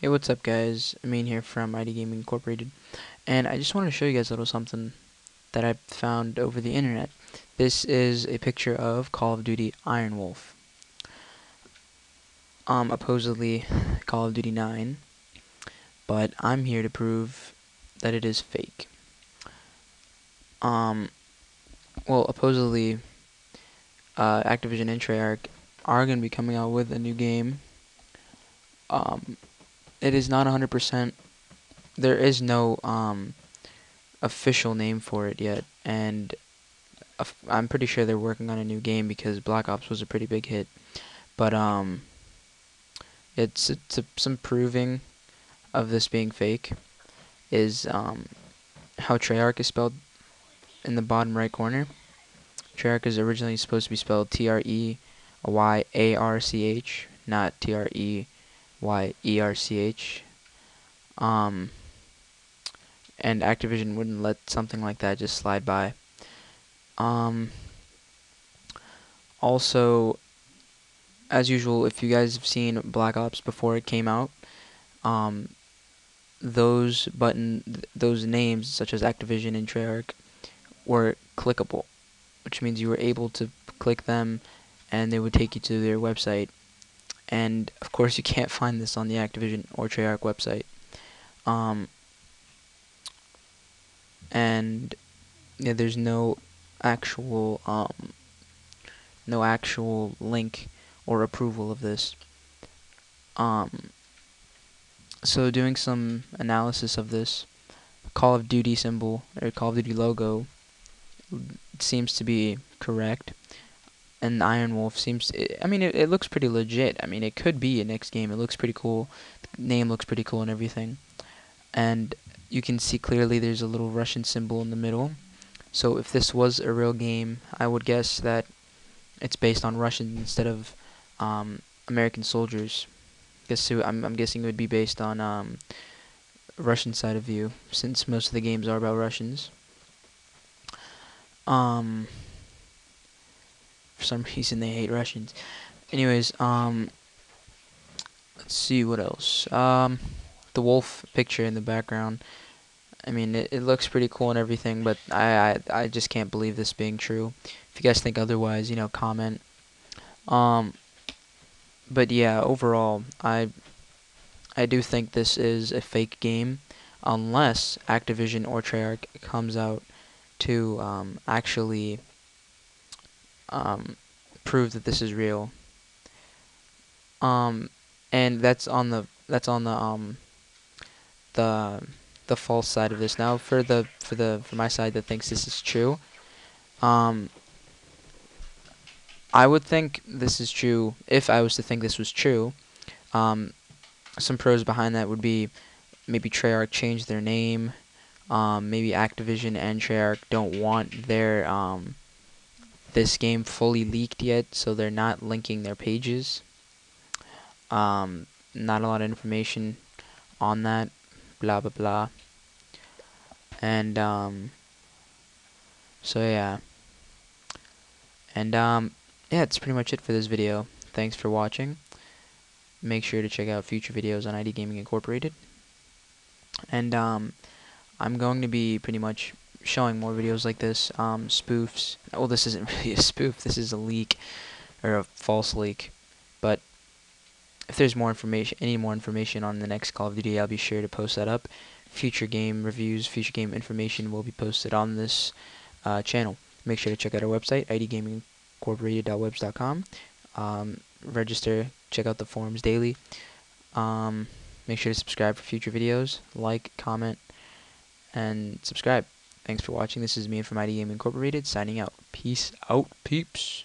Hey, what's up, guys? Amin here from ID Gaming Incorporated, and I just wanted to show you guys a little something that I found over the internet. This is a picture of Call of Duty Iron Wolf. Um, supposedly Call of Duty 9, but I'm here to prove that it is fake. Um, well, supposedly, uh, Activision and Treyarch are going to be coming out with a new game. Um, it is not 100%. There is no um, official name for it yet, and I'm pretty sure they're working on a new game because Black Ops was a pretty big hit. But um, it's, it's a, some proving of this being fake is um, how Treyarch is spelled in the bottom right corner. Treyarch is originally supposed to be spelled T R E Y A R C H, not T R E Y E R C H. Um, and Activision wouldn't let something like that just slide by. Um, also, as usual, if you guys have seen Black Ops before it came out, um, those button, those names such as Activision and Treyarch were clickable, which means you were able to click them, and they would take you to their website and of course you can't find this on the Activision or Treyarch website. Um, and yeah, there's no actual um, no actual link or approval of this. Um, so doing some analysis of this, Call of Duty symbol or Call of Duty logo seems to be correct and Iron Wolf seems. I mean, it, it looks pretty legit. I mean, it could be a next game. It looks pretty cool. The name looks pretty cool and everything. And you can see clearly there's a little Russian symbol in the middle. So if this was a real game, I would guess that it's based on Russians instead of um, American soldiers. Guess I'm, I'm guessing it would be based on um, Russian side of view, since most of the games are about Russians. Um, for some reason they hate Russians. Anyways, um, let's see what else. Um, the wolf picture in the background. I mean, it, it looks pretty cool and everything, but I, I I just can't believe this being true. If you guys think otherwise, you know, comment. Um, but yeah, overall, I I do think this is a fake game, unless Activision or Treyarch comes out to um, actually um, prove that this is real. Um, and that's on the that's on the um the the false side of this. Now for the for the for my side that thinks this is true, um, I would think this is true if I was to think this was true. Um, some pros behind that would be maybe Treyarch changed their name. Um, maybe Activision and Treyarch don't want their um, this game fully leaked yet, so they're not linking their pages. Um, not a lot of information on that. Blah blah blah. And um, so yeah. And um, yeah, that's pretty much it for this video. Thanks for watching. Make sure to check out future videos on ID Gaming Incorporated. And um, I'm going to be pretty much showing more videos like this, um, spoofs. Well, this isn't really a spoof. This is a leak or a false leak. But if there's more information, any more information on the next Call of Duty, I'll be sure to post that up. Future game reviews, future game information will be posted on this uh, channel. Make sure to check out our website, idgamingincorporated.webs.com. Um, register, check out the forums daily. Um, make sure to subscribe for future videos, like, comment, and subscribe. Thanks for watching. This is me from ID Game Incorporated signing out. Peace out, peeps.